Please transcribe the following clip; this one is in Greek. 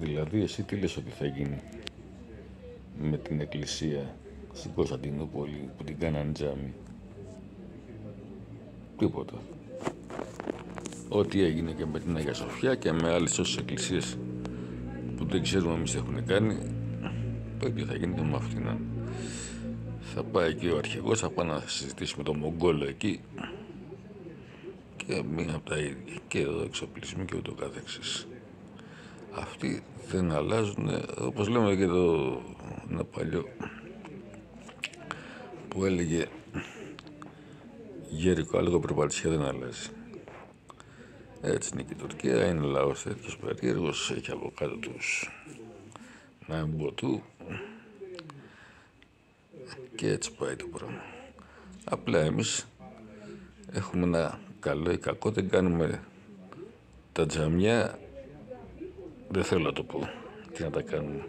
Δηλαδή εσύ τι λες ότι θα γίνει με την εκκλησία στην Κωνσταντινούπολη που την κάνανε τζάμι; Τίποτα. Ό,τι έγινε και με την Αγία Σοφιά και με άλλες όσες εκκλησίες που δεν ξέρουμε εμείς τι έχουν κάνει, το ίδιο θα γίνει και με αυτήν. Θα πάει και ο αρχηγός, θα πάει να συζητήσει με τον Μογγόλο εκεί και μία από τα ίδια. Και εδώ εξοπλισμοί και ούτω καθεξής. Αυτοί δεν αλλάζουν, όπως λέμε και το ένα παλιό που έλεγε Γέρικο, άλλο προπατησία δεν αλλάζει. Έτσι είναι και η Τουρκία, είναι λαός τέτοιος περίεργος, έχει από κάτω τους να εμποτού και έτσι πάει το πράγμα. Απλά εμείς έχουμε ένα καλό ή κακό, δεν κάνουμε τα τζαμιά, δεν θέλω να το πω, τι να τα κάνουμε.